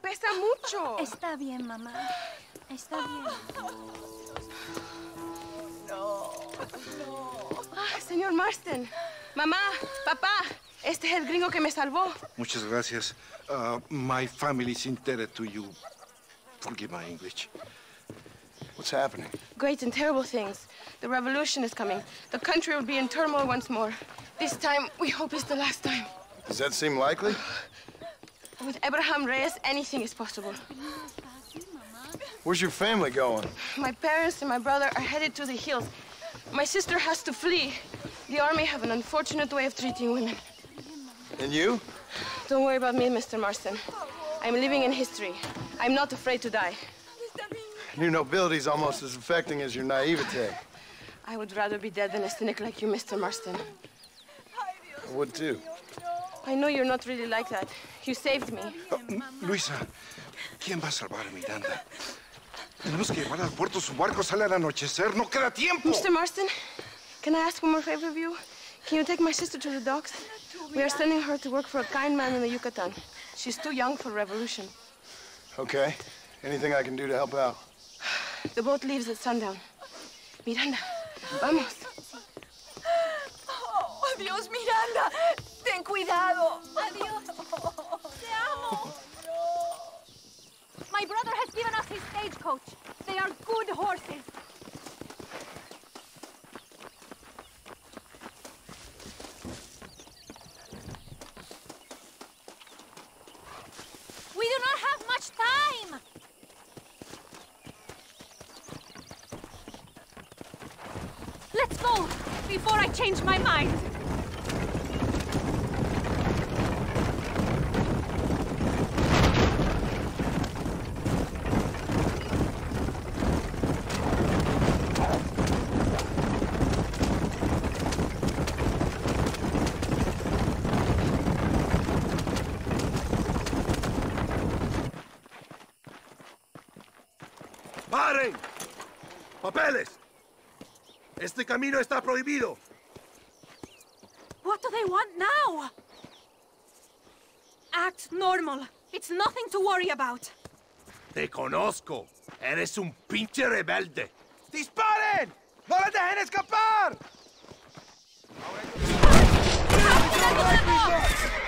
pesa mucho. Está bien, mamá. Está bien. No, no. Ah, señor Marston. Mamá, papá, este es el gringo que me salvó. Muchas gracias. Uh, my family is indebted to you. Forgive my English. What's happening? Great and terrible things. The revolution is coming. The country will be in turmoil once more. This time, we hope it's the last time. Does that seem likely? With Abraham Reyes, anything is possible. Where's your family going? My parents and my brother are headed to the hills. My sister has to flee. The army have an unfortunate way of treating women. And you? Don't worry about me, Mr. Marston. I'm living in history. I'm not afraid to die. Your nobility is almost as affecting as your naivete. I would rather be dead than a cynic like you, Mr. Marston. I would too. I know you're not really like that. You saved me. Oh, Luisa, ¿quién va a salvar a Miranda? Tenemos que llevar al puerto. Su barco sale al anochecer. No queda tiempo. Mr. Marston, can I ask one more favor of you? Can you take my sister to the docks? We are sending her to work for a kind man in the Yucatan. She's too young for revolution. Okay. Anything I can do to help out? The boat leaves at sundown. Miranda, vamos. Oh, oh adiós, Miranda. Ten cuidado. Adiós. Te amo. My brother has given us his stagecoach. They are good horses. We do not have much time. Let's go before I change my mind. ¡Papeles! Este camino está prohibido. What do they want now? Act normal. It's nothing to worry about. Te conozco. Eres un pinche rebelde. ¡Disparen! ¡No la dejen escapar! Is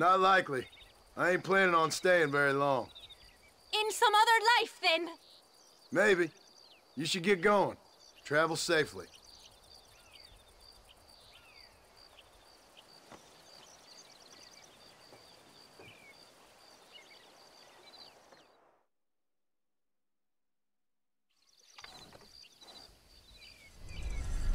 Not likely. I ain't planning on staying very long. In some other life, then. Maybe. You should get going. Travel safely.